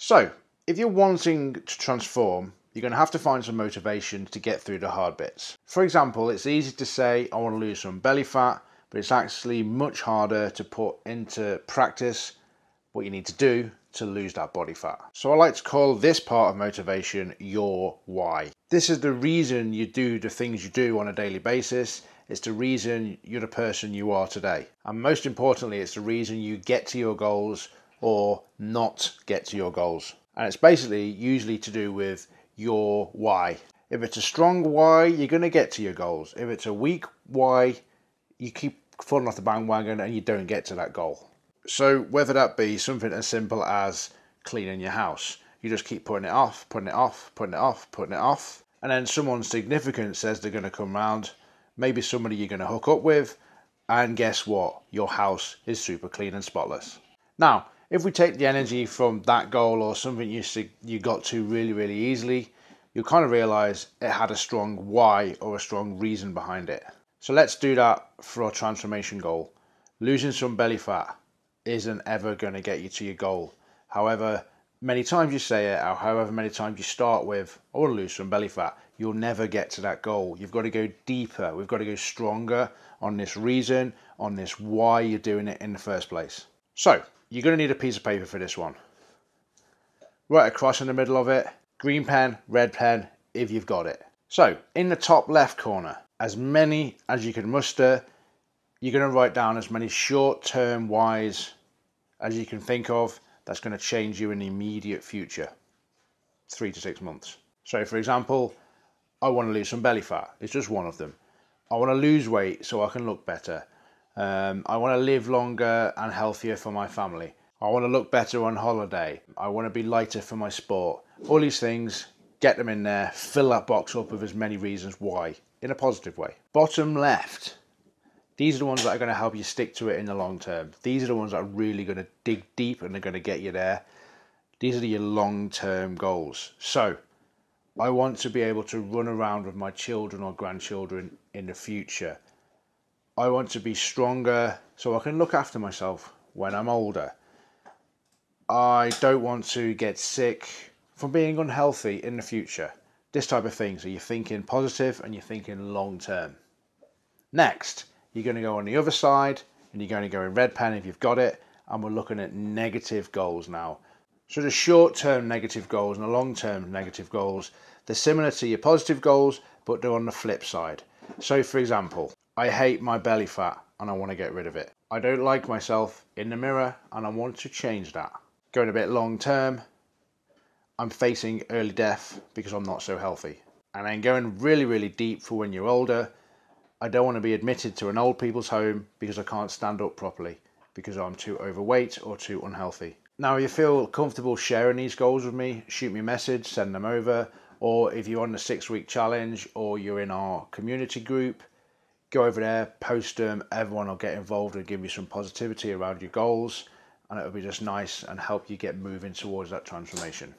So, if you're wanting to transform, you're going to have to find some motivation to get through the hard bits. For example, it's easy to say, I want to lose some belly fat, but it's actually much harder to put into practice what you need to do to lose that body fat. So I like to call this part of motivation your why. This is the reason you do the things you do on a daily basis. It's the reason you're the person you are today. And most importantly, it's the reason you get to your goals or not get to your goals. And it's basically usually to do with your why. If it's a strong why, you're going to get to your goals. If it's a weak why, you keep falling off the bandwagon and you don't get to that goal. So, whether that be something as simple as cleaning your house, you just keep putting it off, putting it off, putting it off, putting it off, and then someone significant says they're going to come round, maybe somebody you're going to hook up with, and guess what? Your house is super clean and spotless. Now, if we take the energy from that goal or something you you got to really really easily, you'll kind of realize it had a strong why or a strong reason behind it. So let's do that for our transformation goal. Losing some belly fat isn't ever going to get you to your goal. However, many times you say it, or however many times you start with, I want to lose some belly fat, you'll never get to that goal. You've got to go deeper. We've got to go stronger on this reason, on this why you're doing it in the first place. So, you're going to need a piece of paper for this one. Right across in the middle of it, green pen, red pen, if you've got it. So, in the top left corner, as many as you can muster, you're going to write down as many short term whys as you can think of that's going to change you in the immediate future three to six months. So, for example, I want to lose some belly fat, it's just one of them. I want to lose weight so I can look better. Um, I want to live longer and healthier for my family. I want to look better on holiday. I want to be lighter for my sport. All these things, get them in there, fill that box up with as many reasons why in a positive way. Bottom left, these are the ones that are going to help you stick to it in the long term. These are the ones that are really going to dig deep and they're going to get you there. These are your long term goals. So, I want to be able to run around with my children or grandchildren in the future. I want to be stronger so I can look after myself when I'm older. I don't want to get sick from being unhealthy in the future. This type of thing. So you're thinking positive and you're thinking long term. Next, you're going to go on the other side and you're going to go in red pen if you've got it. And we're looking at negative goals now. So the short term negative goals and the long term negative goals, they're similar to your positive goals, but they're on the flip side. So, for example, I hate my belly fat and I want to get rid of it. I don't like myself in the mirror and I want to change that. Going a bit long term, I'm facing early death because I'm not so healthy. And then going really, really deep for when you're older, I don't want to be admitted to an old people's home because I can't stand up properly because I'm too overweight or too unhealthy. Now, if you feel comfortable sharing these goals with me, shoot me a message, send them over. Or if you're on the six week challenge or you're in our community group, go over there, post them. Everyone will get involved and give you some positivity around your goals. And it'll be just nice and help you get moving towards that transformation.